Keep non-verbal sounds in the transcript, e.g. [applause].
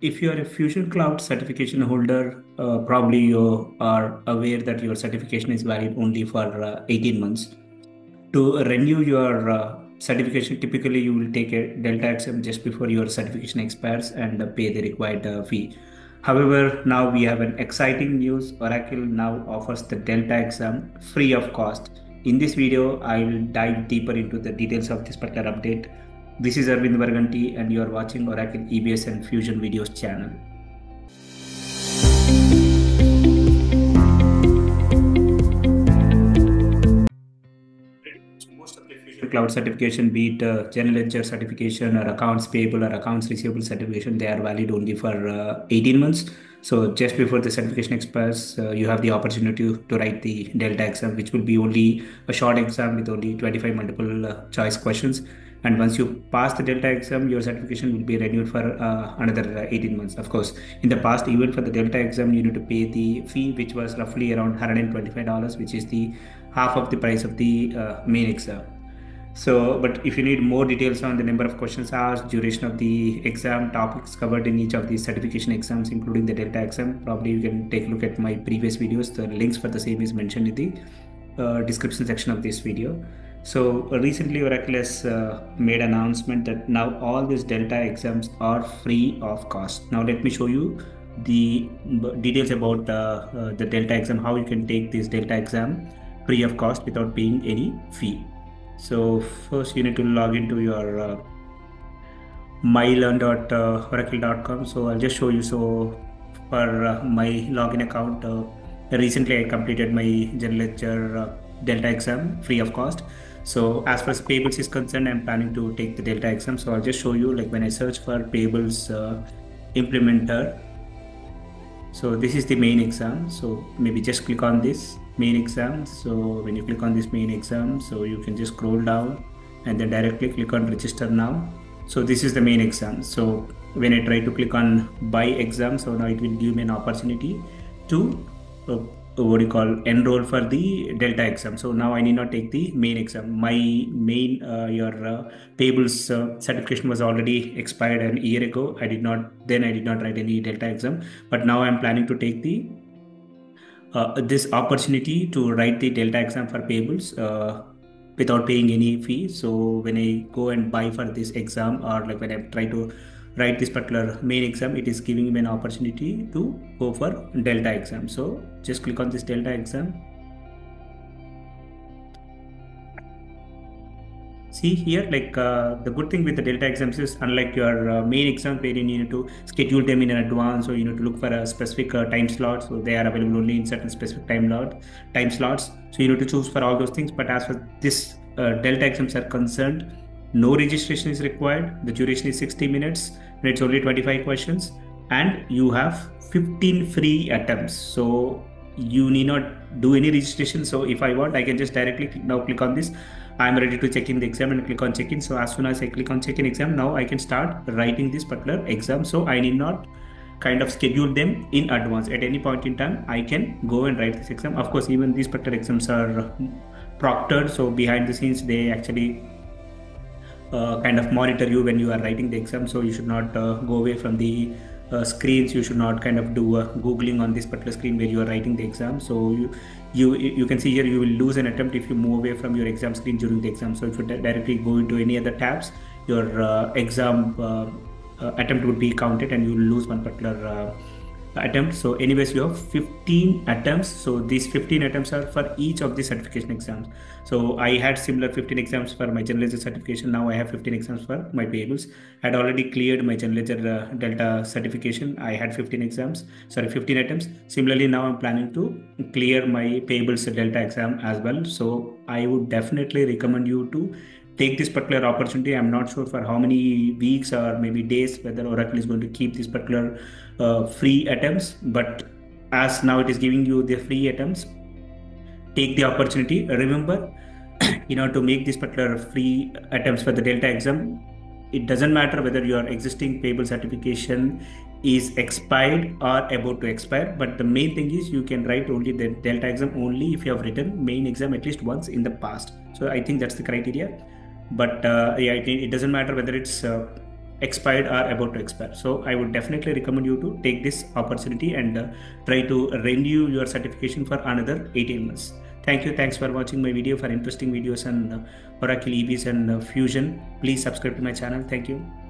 if you are a Fusion Cloud certification holder, uh, probably you are aware that your certification is valid only for uh, 18 months. To renew your uh, certification, typically you will take a Delta exam just before your certification expires and pay the required uh, fee. However, now we have an exciting news. Oracle now offers the Delta exam free of cost. In this video, I will dive deeper into the details of this particular update this is Arvind Varaganti and you are watching Oracle EBS and Fusion Videos channel. Most of the Fusion Cloud certification, be it uh, General Ledger certification or accounts payable or accounts receivable certification, they are valid only for uh, 18 months. So just before the certification expires, uh, you have the opportunity to, to, write the Delta exam, which will be only a short exam with only 25 multiple uh, choice questions and once you pass the delta exam your certification will be renewed for uh, another uh, 18 months. Of course in the past even for the delta exam you need to pay the fee which was roughly around $125 which is the half of the price of the uh, main exam. So but if you need more details on the number of questions asked duration of the exam topics covered in each of these certification exams including the delta exam probably you can take a look at my previous videos. The links for the same is mentioned in the uh, description section of this video so recently Oracle has uh, made announcement that now all these Delta exams are free of cost. Now let me show you the details about uh, uh, the Delta exam, how you can take this Delta exam free of cost without paying any fee. So first you need to log into your uh, mylearn.oracle.com. So I'll just show you. So for uh, my login account, uh, recently I completed my General uh, Delta exam free of cost. So as far as payables is concerned, I'm planning to take the Delta exam. So I'll just show you like when I search for payables uh, implementer. So this is the main exam. So maybe just click on this main exam. So when you click on this main exam, so you can just scroll down and then directly click on register now. So this is the main exam. So when I try to click on buy exam, so now it will give me an opportunity to what do you call enroll for the delta exam. So now i need not take the main exam. My main uh, your uh, payables uh, certification was already expired an year ago. I did not then i did not write any delta exam. But now i'm planning to take the uh, this opportunity to write the delta exam for payables uh, without paying any fee. So when i go and buy for this exam or like when i try to write this particular main exam it is giving me an opportunity to go for delta exam. So just click on this delta exam. See here like uh, the good thing with the delta exams is unlike your uh, main exam where you need to schedule them in advance or you need to look for a specific uh, time slot so they are available only in certain specific time lot time slots. So you need to choose for all those things but as for this uh, delta exams are concerned no registration is required. The duration is 60 minutes. And it's only 25 questions. And you have 15 free attempts. So you need not do any registration. So if i want i can just directly now click on this. I'm ready to check in the exam and click on check in so as soon as i click on check in exam now i can start writing this particular exam. So i need not kind of schedule them in advance. At any point in time i can go and write this exam. Of course even these particular exams are proctored. So behind the scenes they actually kind of monitor you when you are writing the exam. So you should not uh, go away from the uh, screens. You should not kind of do uh, googling on this particular screen where you are writing the exam. So you you you can see here you will lose an attempt if you move away from your exam screen during the exam. So if you directly go into any other tabs your uh, exam uh, attempt would be counted and you will lose one particular attempts. So anyways you have 15 attempts. So these 15 attempts are for each of the certification exams. So i had similar 15 exams for my general ledger certification. Now i have 15 exams for my payables. I had already cleared my general ledger uh, delta certification. I had 15 exams sorry 15 attempts. Similarly now i'm planning to clear my payables delta exam as well. So i would definitely recommend you to take this particular opportunity. I'm not sure for how many weeks or maybe days whether Oracle is going to keep this particular uh, free attempts. But as now it is giving you the free attempts, take the opportunity. Remember, [clears throat] you know, to make this particular free attempts for the Delta exam, it doesn't matter whether your existing payable certification is expired or about to expire but the main thing is you can write only the delta exam only if you have written main exam at least once in the past so i think that's the criteria but uh, yeah it, it, doesn't matter whether it's uh, expired or about to expire. So I would definitely recommend you to take this opportunity and uh, try to renew your certification for another 18 months. Thank you. Thanks for watching my video. For interesting videos on uh, Oracle EBS and uh, Fusion, please subscribe to my channel. Thank you.